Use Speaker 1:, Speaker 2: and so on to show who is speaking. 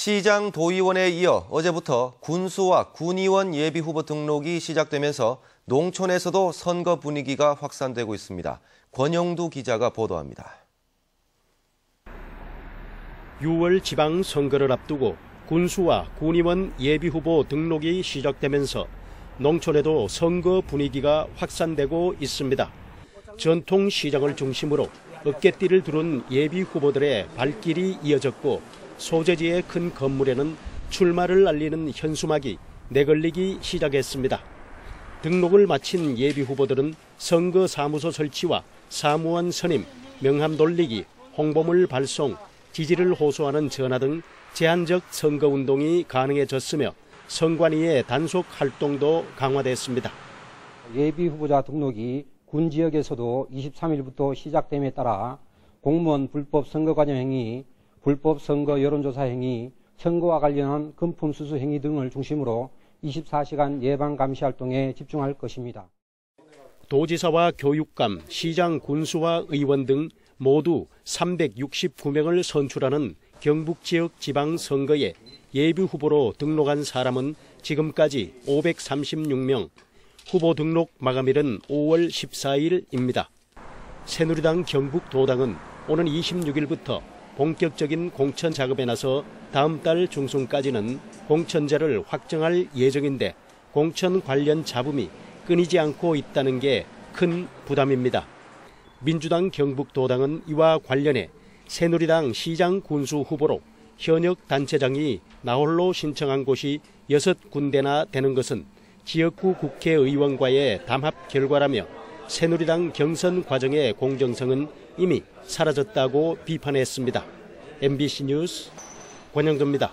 Speaker 1: 시장 도의원에 이어 어제부터 군수와 군의원 예비 후보 등록이 시작되면서 농촌에서도 선거 분위기가 확산되고 있습니다. 권영두 기자가 보도합니다.
Speaker 2: 6월 지방 선거를 앞두고 군수와 군의원 예비 후보 등록이 시작되면서 농촌에도 선거 분위기가 확산되고 있습니다. 전통 시장을 중심으로 어깨띠를 두른 예비 후보들의 발길이 이어졌고 소재지의 큰 건물에는 출마를 알리는 현수막이 내걸리기 시작했습니다. 등록을 마친 예비 후보들은 선거 사무소 설치와 사무원 선임, 명함 돌리기, 홍보물 발송, 지지를 호소하는 전화 등 제한적 선거 운동이 가능해졌으며 선관위의 단속 활동도 강화됐습니다.
Speaker 3: 예비 후보자 등록이 군 지역에서도 23일부터 시작됨에 따라 공무원 불법 선거 관여 행위, 불법 선거 여론조사 행위, 선거와 관련한 금품 수수 행위 등을 중심으로 24시간 예방 감시 활동에 집중할 것입니다.
Speaker 2: 도지사와 교육감, 시장 군수와 의원 등 모두 369명을 선출하는 경북 지역 지방 선거에 예비 후보로 등록한 사람은 지금까지 536명, 후보 등록 마감일은 5월 14일입니다. 새누리당 경북도당은 오는 26일부터 본격적인 공천 작업에 나서 다음 달 중순까지는 공천자를 확정할 예정인데 공천 관련 잡음이 끊이지 않고 있다는 게 큰 부담입니다. 민주당 경북도당은 이와 관련해 새누리당 시장 군수 후보로 현역 단체장이 나홀로 신청한 곳이 여섯 군데나 되는 것은 지역구 국회의원과의 담합 결과라며 새누리당 경선 과정의 공정성은 이미 사라졌다고 비판했습니다. MBC 뉴스 권영도입니다.